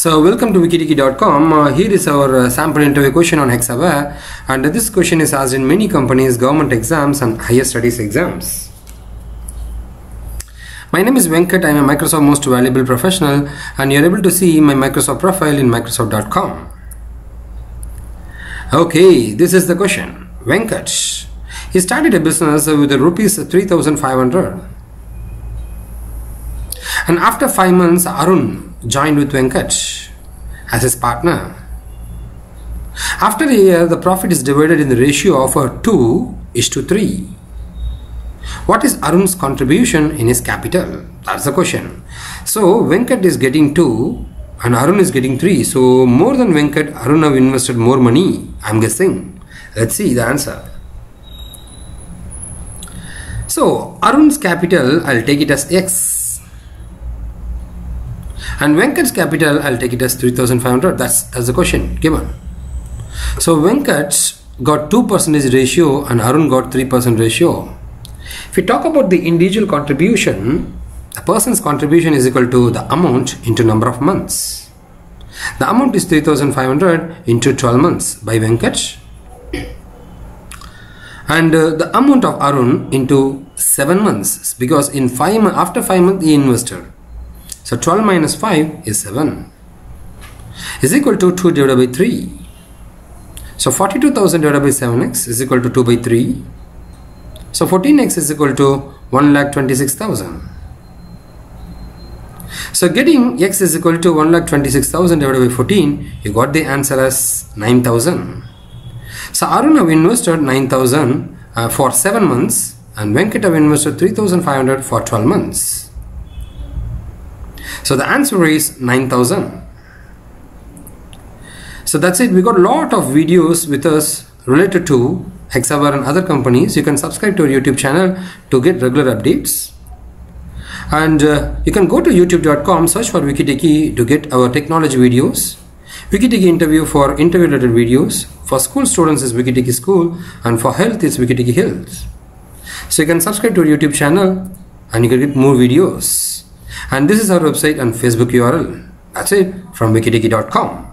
So welcome to wikitechy.com. Uh, here is our uh, sample interview question on Hexaware and this question is asked in many companies, government exams and higher studies exams. My name is Venkat. I am a Microsoft Most Valuable Professional and you are able to see my Microsoft profile in Microsoft.com. Okay, this is the question. Venkat. He started a business with rupees 3500 and after 5 months Arun joined with Venkat as his partner. After a year, the profit is divided in the ratio of uh, 2 is to 3. What is Arun's contribution in his capital? That's the question. So Venkat is getting 2 and Arun is getting 3. So more than Venkat, Arun have invested more money. I'm guessing. Let's see the answer. So Arun's capital, I'll take it as X and Venkat's capital I'll take it as 3500 that's that's the question given. So Venkat's got 2% ratio and Arun got 3 percent ratio. If we talk about the individual contribution a person's contribution is equal to the amount into number of months. The amount is 3500 into 12 months by Venkat. And uh, the amount of Arun into 7 months. Because in 5 after 5 months he invested so 12 minus 5 is 7 is equal to 2 divided by 3. So 42,000 divided by 7x is equal to 2 by 3. So 14x is equal to 1,26,000. So getting x is equal to 1,26,000 divided by 14, you got the answer as 9,000. So Arun have invested 9,000 uh, for 7 months and Venkat have invested 3,500 for 12 months. So the answer is 9000. So that's it. We got a lot of videos with us related to Hexaware and other companies. You can subscribe to our YouTube channel to get regular updates. And uh, you can go to youtube.com, search for Wikitechy to get our technology videos. Wikitechy interview for interview related videos. For school students is Wikitechy School and for health is Wikitechy Health. So you can subscribe to our YouTube channel and you can get more videos and this is our website and Facebook URL. That's it from wikitechy.com.